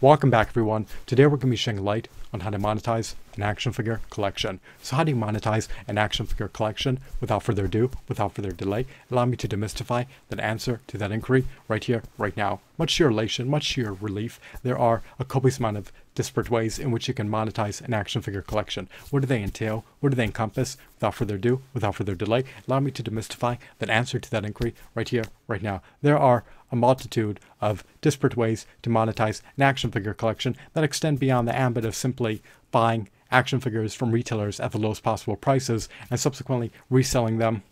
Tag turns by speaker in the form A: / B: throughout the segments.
A: Welcome back everyone. Today we're going to be shedding light on how to monetize an action figure collection. So how do you monetize an action figure collection? Without further ado, without further delay, allow me to demystify that answer to that inquiry right here, right now. Much to your elation, much to your relief, there are a copious amount of disparate ways in which you can monetize an action figure collection. What do they entail? What do they encompass? Without further ado, without further delay, allow me to demystify that answer to that inquiry right here, right now. There are a multitude of disparate ways to monetize an action figure collection that extend beyond the ambit of simply buying action figures from retailers at the lowest possible prices and subsequently reselling them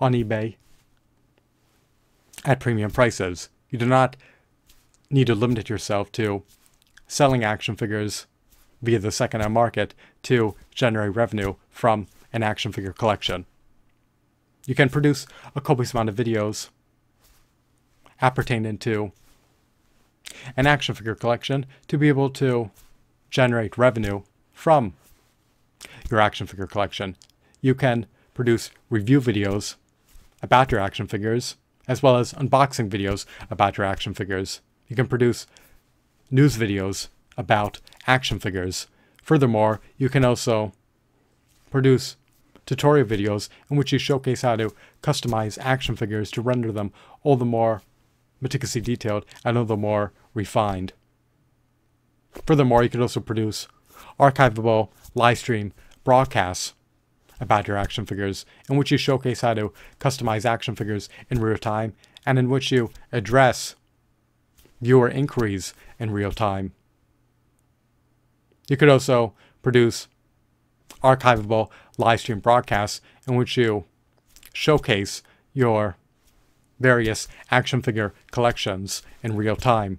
A: on eBay at premium prices. You do not need to limit yourself to selling action figures via the second-hand market to generate revenue from an action figure collection. You can produce a copious amount of videos appertaining to an action figure collection to be able to generate revenue from your action figure collection. You can produce review videos about your action figures, as well as unboxing videos about your action figures. You can produce news videos about action figures. Furthermore, you can also produce tutorial videos in which you showcase how to customize action figures to render them all the more meticulously detailed and all the more refined. Furthermore, you could also produce archivable live stream broadcasts about your action figures in which you showcase how to customize action figures in real time and in which you address viewer inquiries in real time. You could also produce archivable live stream broadcasts in which you showcase your various action figure collections in real time.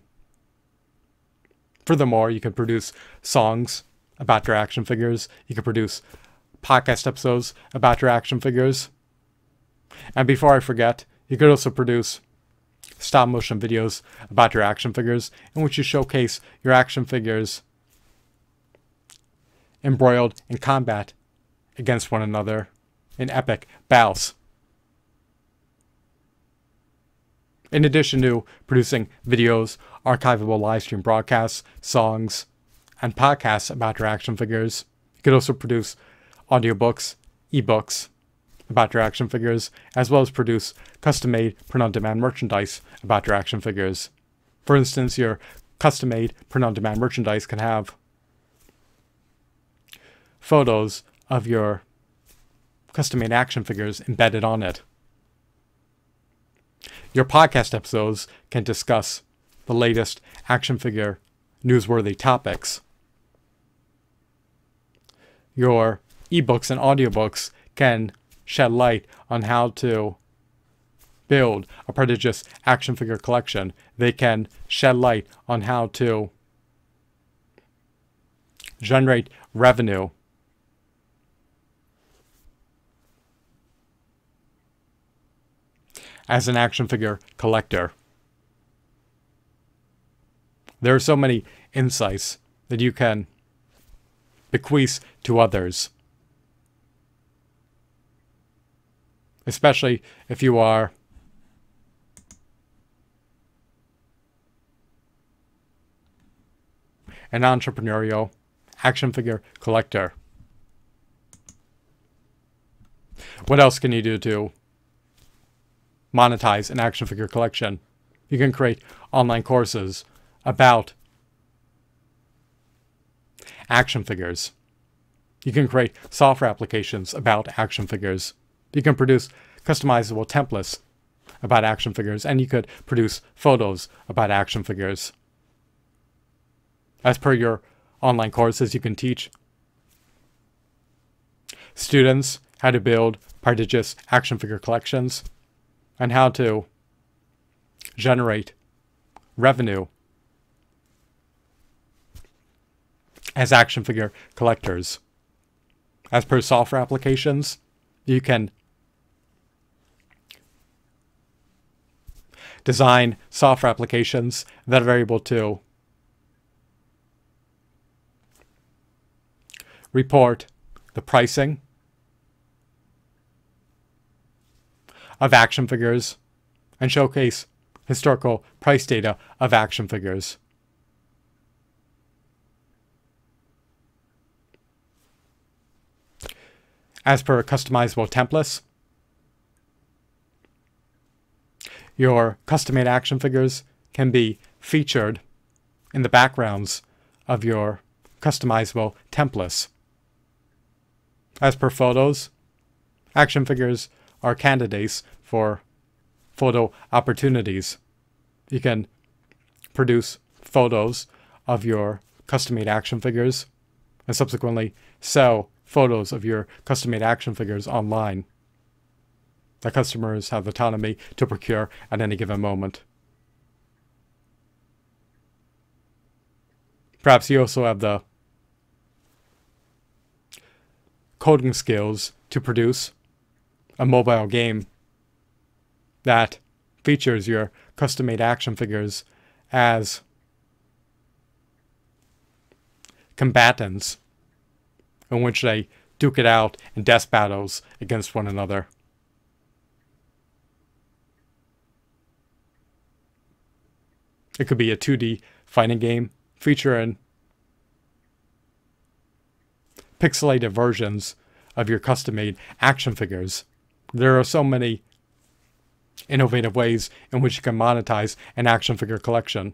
A: Furthermore, you can produce songs about your action figures. You can produce podcast episodes about your action figures. And before I forget, you could also produce stop motion videos about your action figures in which you showcase your action figures embroiled in combat against one another in epic battles. In addition to producing videos, archivable live stream broadcasts, songs, and podcasts about your action figures, you could also produce audiobooks, ebooks about your action figures, as well as produce custom made print on demand merchandise about your action figures. For instance, your custom made print on demand merchandise can have photos of your custom made action figures embedded on it. Your podcast episodes can discuss the latest action figure newsworthy topics. Your ebooks and audiobooks can shed light on how to build a prodigious action figure collection. They can shed light on how to generate revenue as an action figure collector. There are so many insights that you can bequeath to others. Especially if you are an entrepreneurial action figure collector. What else can you do to monetize an action figure collection. You can create online courses about action figures. You can create software applications about action figures. You can produce customizable templates about action figures, and you could produce photos about action figures. As per your online courses, you can teach students how to build prodigious action figure collections and how to generate revenue as action figure collectors. As per software applications, you can design software applications that are able to report the pricing of action figures and showcase historical price data of action figures. As per customizable templates, your custom-made action figures can be featured in the backgrounds of your customizable templates. As per photos, action figures are candidates for photo opportunities. You can produce photos of your custom-made action figures and subsequently sell photos of your custom-made action figures online. The customers have autonomy to procure at any given moment. Perhaps you also have the coding skills to produce a mobile game that features your custom made action figures as combatants in which they duke it out in death battles against one another. It could be a 2D fighting game featuring pixelated versions of your custom made action figures. There are so many innovative ways in which you can monetize an action figure collection.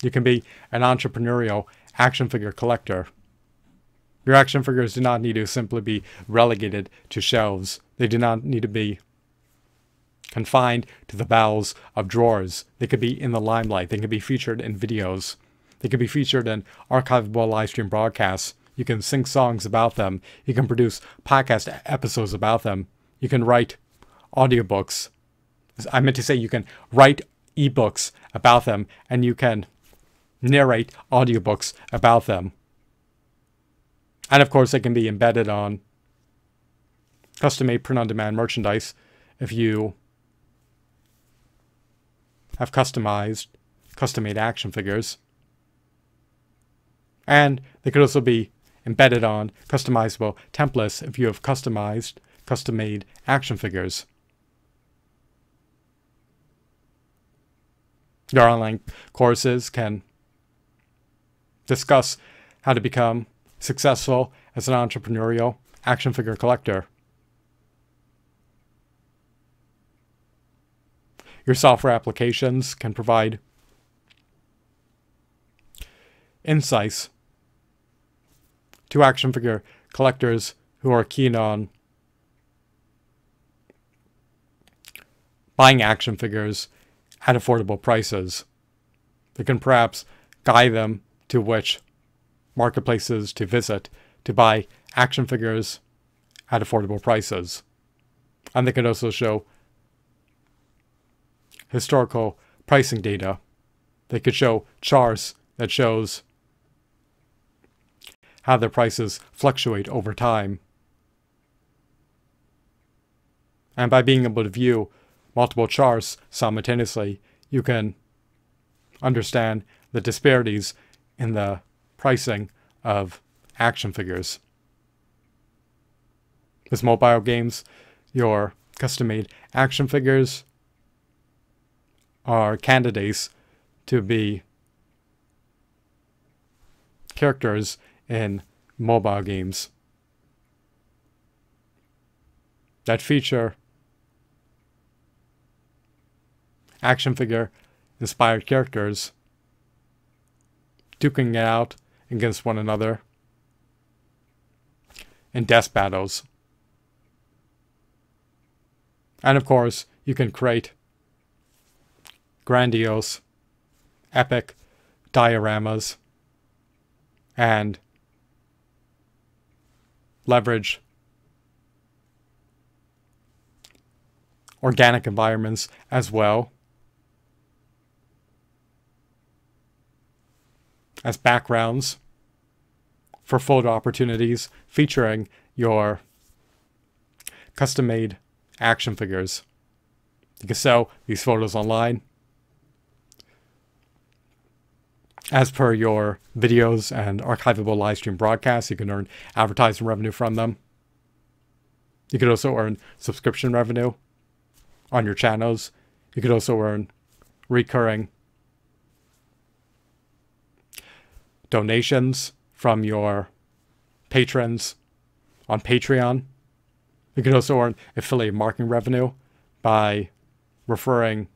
A: You can be an entrepreneurial action figure collector. Your action figures do not need to simply be relegated to shelves. They do not need to be confined to the bowels of drawers. They could be in the limelight. They could be featured in videos. They could be featured in archivable live stream broadcasts. You can sing songs about them. You can produce podcast episodes about them. You can write audiobooks. I meant to say you can write ebooks about them and you can narrate audiobooks about them. And of course, they can be embedded on custom made print on demand merchandise if you have customized, custom made action figures. And they could also be embedded on customizable templates if you have customized, custom made action figures. Your online courses can discuss how to become successful as an entrepreneurial action figure collector. Your software applications can provide insights to action figure collectors who are keen on buying action figures at affordable prices. They can perhaps guide them to which marketplaces to visit to buy action figures at affordable prices. And they can also show historical pricing data. They could show charts that shows how their prices fluctuate over time. And by being able to view multiple charts simultaneously, you can understand the disparities in the pricing of action figures. With mobile games, your custom made action figures are candidates to be characters in mobile games that feature action figure inspired characters duking it out against one another in death battles. And of course, you can create grandiose, epic dioramas and leverage organic environments as well as backgrounds for photo opportunities featuring your custom made action figures. You can sell these photos online. As per your videos and archivable live stream broadcasts, you can earn advertising revenue from them. You could also earn subscription revenue on your channels. You could also earn recurring donations from your patrons on Patreon. You could also earn affiliate marketing revenue by referring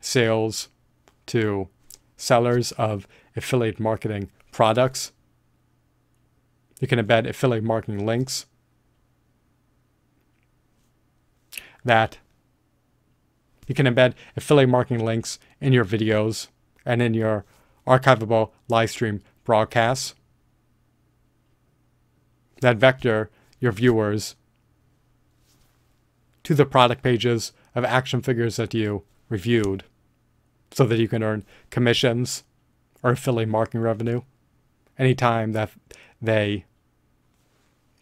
A: sales to sellers of affiliate marketing products. You can embed affiliate marketing links that you can embed affiliate marketing links in your videos and in your archivable live stream broadcasts that vector your viewers to the product pages of action figures that you reviewed so that you can earn commissions or affiliate marketing revenue anytime that they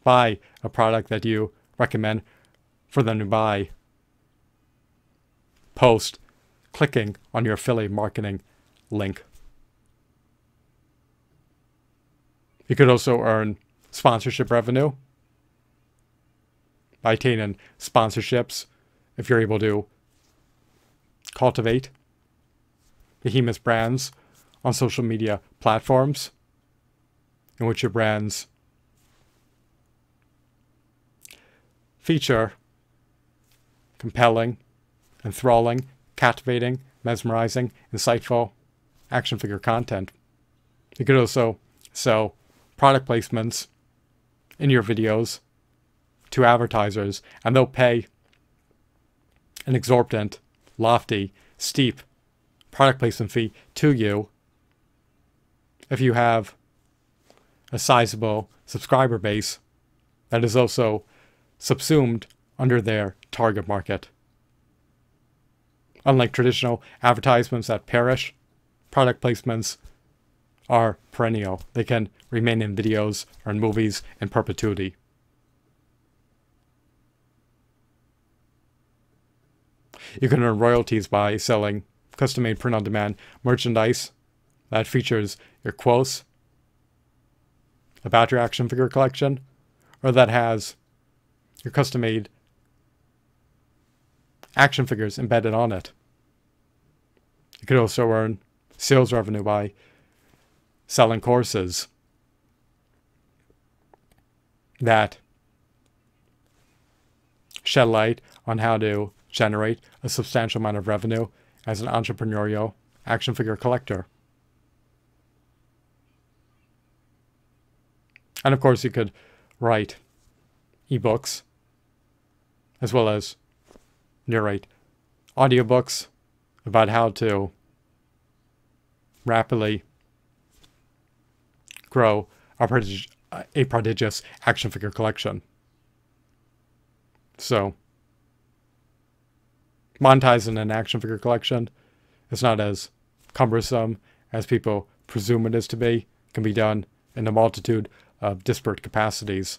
A: buy a product that you recommend for them to buy post clicking on your affiliate marketing link. You could also earn sponsorship revenue by attaining sponsorships if you're able to cultivate behemoth brands on social media platforms in which your brands feature compelling, enthralling, captivating, mesmerizing, insightful action figure content. You could also sell product placements in your videos to advertisers, and they'll pay an exorbitant, lofty, steep product placement fee to you if you have a sizable subscriber base that is also subsumed under their target market. Unlike traditional advertisements that perish, product placements are perennial. They can remain in videos or in movies in perpetuity. You can earn royalties by selling custom made print on demand merchandise that features your quotes about your action figure collection or that has your custom made action figures embedded on it. You could also earn sales revenue by selling courses that shed light on how to generate a substantial amount of revenue as an entrepreneurial action figure collector. And of course, you could write ebooks as well as narrate audiobooks about how to rapidly grow a, prodig- a prodigious action figure collection. So, monetizing an action figure collection is not as cumbersome as people presume it is to be. It can be done in a multitude of disparate capacities.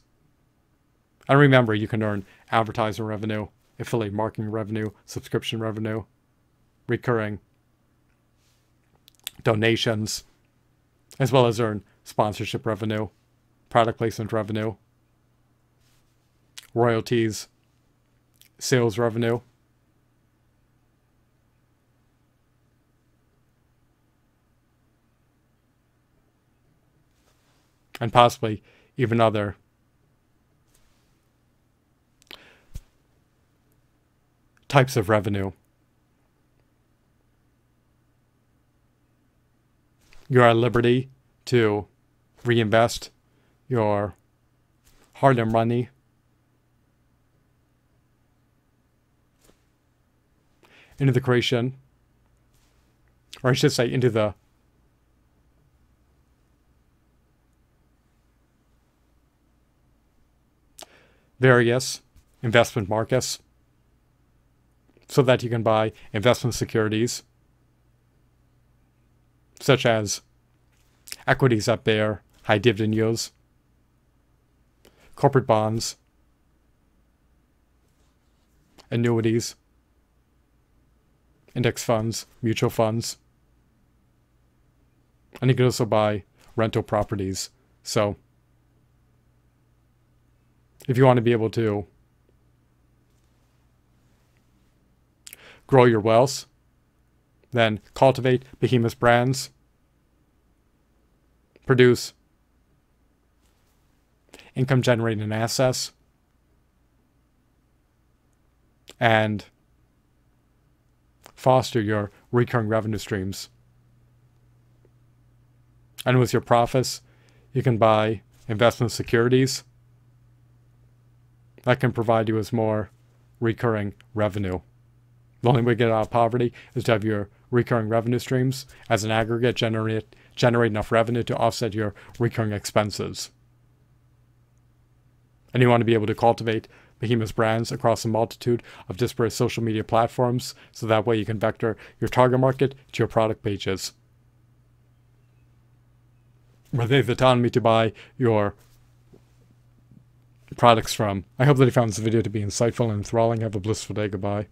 A: And remember, you can earn advertising revenue, affiliate marketing revenue, subscription revenue, recurring donations, as well as earn sponsorship revenue, product placement revenue, royalties, sales revenue. And possibly even other. Types of revenue. You're at liberty to reinvest your hard earned money. Into the creation, or I should say, into the various investment markets so that you can buy investment securities such as equities up there, high dividend yields, corporate bonds, annuities, index funds, mutual funds. And you can also buy rental properties. So if you want to be able to grow your wealth, then cultivate behemoth brands, produce income generating assets, and foster your recurring revenue streams. And with your profits, you can buy investment securities that can provide you with more recurring revenue. The only way to get out of poverty is to have your recurring revenue streams as an aggregate generate generate enough revenue to offset your recurring expenses. And you want to be able to cultivate behemoth brands across a multitude of disparate social media platforms so that way you can vector your target market to your product pages. Where they have the autonomy to buy your products from. I hope that you found this video to be insightful and enthralling. Have a blissful day. Goodbye.